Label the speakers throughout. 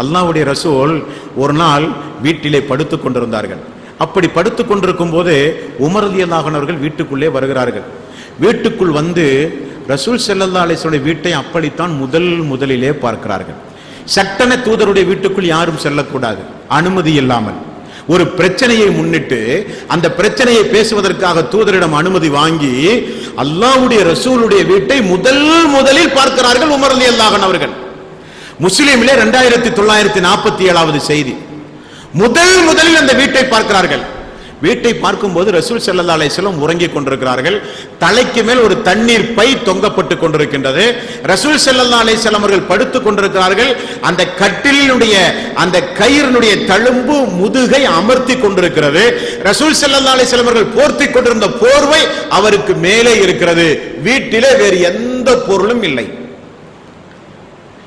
Speaker 1: அல்லாஹ்வுடைய ரசூல் ஒரு நாள் வீட்டிலே படுத்துக் கொண்டிருந்தார்கள். அப்படி படுத்துக் கொண்டிருக்கும் போது உமர் அவர்கள் வீட்டுக்குள்ளே வருகிறார்கள். வீட்டுக்குள் வந்து ரசூல் செல்லல்லா அலிஸ்வனுடைய வீட்டை அப்படித்தான் முதல் முதலிலே பார்க்கிறார்கள். சட்டன தூதருடைய வீட்டுக்குள் யாரும் செல்லக்கூடாது. அனுமதி இல்லாமல். ஒரு பிரச்சனையை முன்னிட்டு அந்த பிரச்சனையை பேசுவதற்காக தூதரிடம் அனுமதி வாங்கி அல்லாஹ்வுடைய ரசூலுடைய வீட்டை முதல் முதலில் பார்க்கிறார்கள் உமரதி அல்லாஹன் அவர்கள். முஸ்லீமிலே ரெண்டாயிரத்தி தொள்ளாயிரத்தி நாற்பத்தி ஏழாவது செய்தி. முதல் முதலில் அந்த வீட்டை பார்க்கிறார்கள். வீட்டை பார்க்கும்போது ரசூல் செல்லல்லா அலைஹி உறங்கிக் கொண்டிருக்கிறார்கள். தலைக்கு மேல் ஒரு தண்ணீர் பை தொங்கப்பட்டு கொண்டிருக்கின்றது. ரசூல் செல்லல்லா அலைஹி அவர்கள் படுத்துக் கொண்டிருக்கிறார்கள். அந்த கட்டிலினுடைய அந்த கயிறினுடைய தழும்பு முதுகை அமர்த்தி கொண்டிருக்கிறது. ரசூல் செல்லல்லா அலைஹி அவர்கள் போர்த்தி கொண்டிருந்த போர்வை அவருக்கு மேலே இருக்கிறது. வீட்டிலே வேறு எந்த பொருளும் இல்லை.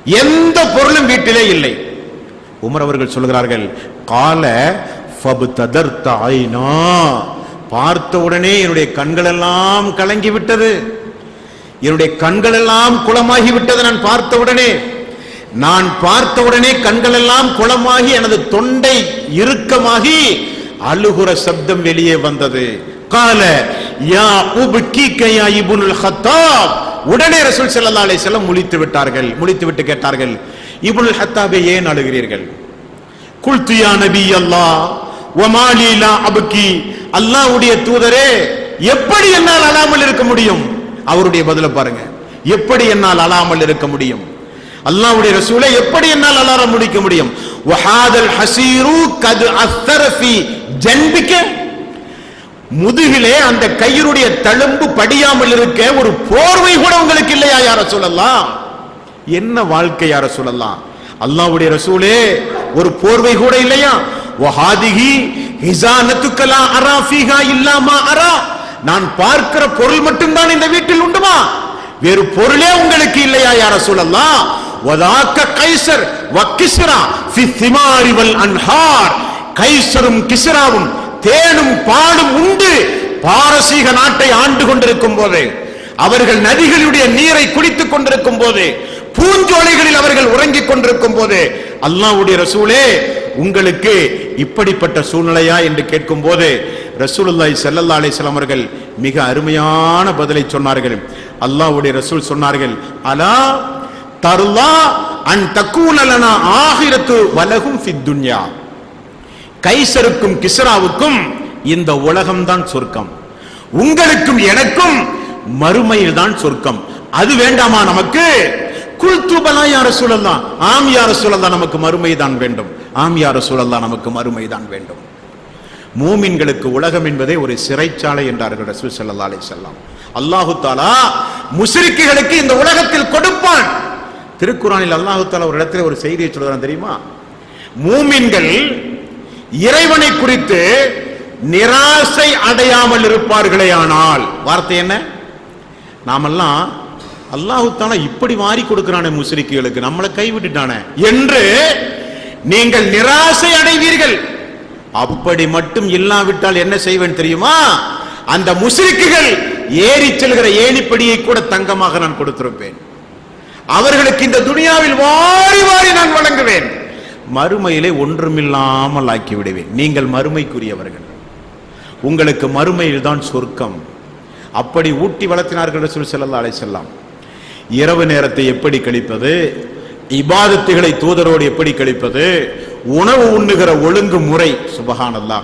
Speaker 1: எந்த பொருளும் வீட்டிலே இல்லை. உமர் அவர்கள் சொல்கிறார்கள் கால பார்த்த உடனே என்னுடைய கண்கள் எல்லாம் கலங்கி விட்டது என்னுடைய கண்கள் எல்லாம் குளமாகி விட்டது நான் பார்த்த உடனே. நான் பார்த்த உடனே கண்கள் எல்லாம் குளமாகி எனது தொண்டை இறுக்கமாகி அழுகுற சப்தம் வெளியே வந்தது. கால யா உப்கீக யா இபுனுல் ஹத்தாப். உடனே ரசூல் ஸல்லல்லாஹு அலைஹி வஸல்லம் முழித்து விட்டார்கள். முழித்து விட்டு கேட்டார்கள் இபுல் ஹத்தாபே ஏன் அழுகிறீர்கள்? குல்துயா நபி அல்லாஹ் வமாலி அபுக்கி அல்லாவுடைய அல்லாஹ்வுடைய தூதரே எப்படி என்னால் அழாமல் இருக்க முடியும்? அவருடைய பதில பாருங்க எப்படி என்னால் அழாமல் இருக்க முடியும்? அல்லாவுடைய ரசூலை எப்படி என்னால் அலாரம் முடிக்க முடியும்? வஹாதல் ஹசீரு கது அஸ்தரஃபி ஜன்பிக்க முதுகிலே அந்த கயிறுடைய தழும்பு படியாமல் இருக்க ஒரு போர்வை கூட உங்களுக்கு இல்லையா யார சொல்லலாம் என்ன வாழ்க்கை யார சொல்லலாம் அல்லாவுடைய ரசூலே ஒரு போர்வை கூட இல்லையா? வஹாதிகி ஹிசானத்துக்கலா அரா ஃபீஹா இல்லாமா அரா. நான் பார்க்கிற பொருள் மட்டும்தான் இந்த வீட்டில் உண்டுமா? வேறு பொருளே உங்களுக்கு இல்லையா யார சொல்லலாம் வதாக்க கைசர் வக்கிஸ்ரா ஃபி திமாரிவல் அன்ஹார். கைசரும் கிஸ்ராவும் தேனும் பாலும் உண்டு. பாரசீக நாட்டை ஆண்டு கொண்டிருக்கும் போது அவர்கள் நதிகளுடைய நீரை குடித்துக் கொண்டிருக்கும் போது பூஞ்சோலைகளில் அவர்கள் உறங்கிக் கொண்டிருக்கும் போது அல்லாவுடைய ரசூலே உங்களுக்கு இப்படிப்பட்ட சூழ்நிலையா என்று கேட்கும் போது ரசூலுல்லாய் செல்லல்லா அலிஸ்லாம் அவர்கள் மிக அருமையான பதிலை சொன்னார்கள். அல்லாவுடைய ரசூல் சொன்னார்கள் அலா தருலா அன் தக்கூன ஆகிரத்து வலகும் ஃபித் துன்யா. கைசருக்கும் கிஸ்ராவுக்கும் இந்த உலகம்தான் சொர்க்கம். உங்களுக்கும் எனக்கும் மறுமையில் தான் சொர்க்கம். அது வேண்டாமா நமக்கு? குல்துபலா யார சூழல்லாம் ஆம் யார சூழல்லாம் நமக்கு மறுமை தான் வேண்டும். ஆம் யார சூழல்லாம் நமக்கு மறுமை தான் வேண்டும். மூமின்களுக்கு உலகம் என்பதே ஒரு சிறைச்சாலை என்றார்கள் ரசூல் சல்லா அலி வஸல்லம். அல்லாஹு தாலா முஸ்ரிக்குகளுக்கு இந்த உலகத்தில் கொடுப்பான். திருக்குறானில் அல்லாஹு தாலா ஒரு இடத்துல ஒரு செய்தியை சொல்றான் தெரியுமா? மூமின்கள் இறைவனை குறித்து நிராசை அடையாமல் இருப்பார்களே ஆனால். வார்த்தை என்ன? நாமெல்லாம் அல்லாஹுத்தான இப்படி வாரி கொடுக்கிறானே முஸ்லிக்குகளுக்கு நம்மளை கைவிட்டுட்டானே. என்று நீங்கள் நிராசை அடைவீர்கள். அப்படி மட்டும் இல்லாவிட்டால் என்ன செய்வேன் தெரியுமா? அந்த முஸ்லிக்குகள் ஏறி செல்கிற ஏணிப்படியை கூட தங்கமாக நான் கொடுத்திருப்பேன். அவர்களுக்கு இந்த துனியாவில் வாரி வாரி நான் வழங்குவேன். மறுமையிலே ஒன்றுமில்லாமல் ஆக்கி விடுவேன் நீங்கள் மறுமைக்குரியவர்கள். உங்களுக்கு மறுமையில் தான் சொர்க்கம். அப்படி ஊட்டி வளர்த்தினார்கள் ரசூல் ஸல்லல்லாஹு அலை செல்லாம் இரவு நேரத்தை எப்படி கழிப்பது? இபாதத்துகளை தூதரோடு எப்படி கழிப்பது? உணவு உண்ணுகிற ஒழுங்கு முறை சுபஹானல்லாஹ்.